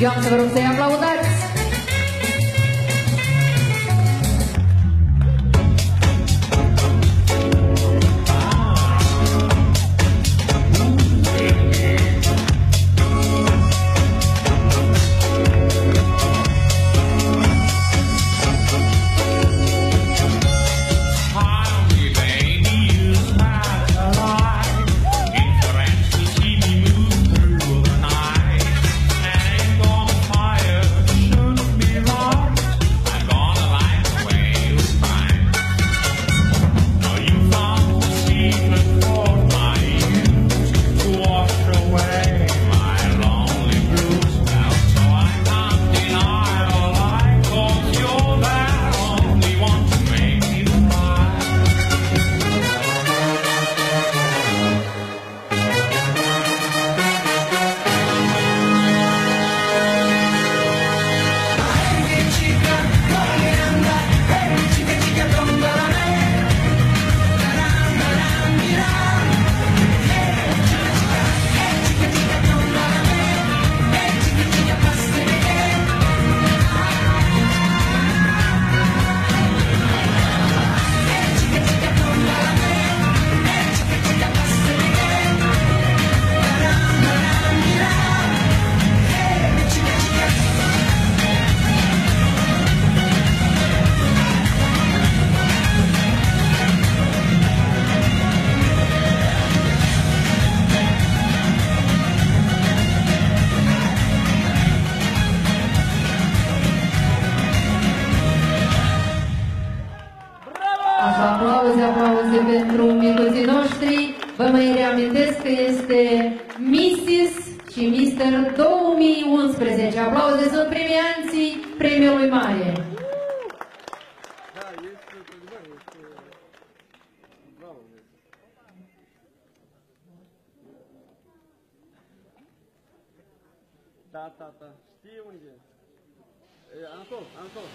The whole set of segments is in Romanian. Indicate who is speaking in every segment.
Speaker 1: Eu am să vă Așa, aplauze, aplauze pentru micuții noștri. Vă mai reamintesc că este Mrs. și Mr. 2011. Aplauze sunt premianții premiului mare.
Speaker 2: Da, este, într-adevăr, este... Bravo, Da, tata, știi unde e. E, Acolo, acolo.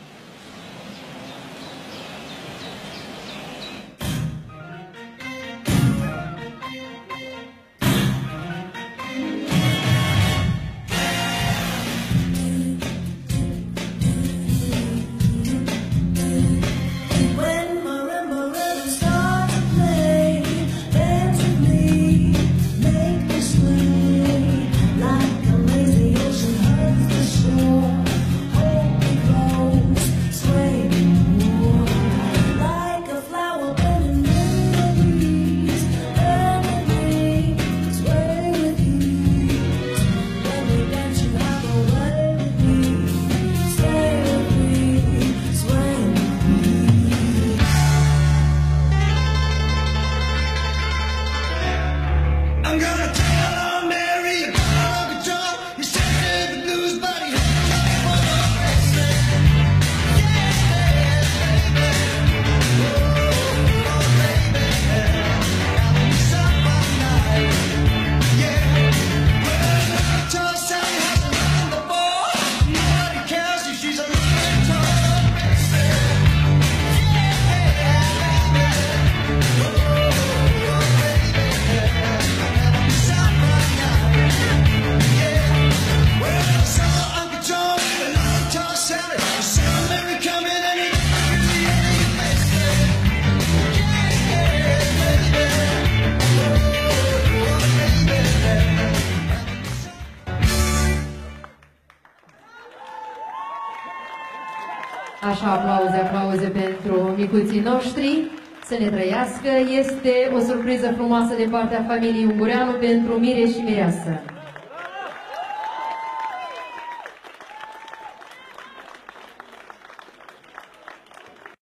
Speaker 1: Așa, aplauze, aplauze pentru micuții noștri. Să ne trăiască. Este o surpriză frumoasă de partea familiei Ungureanu pentru Mire și Mireasă.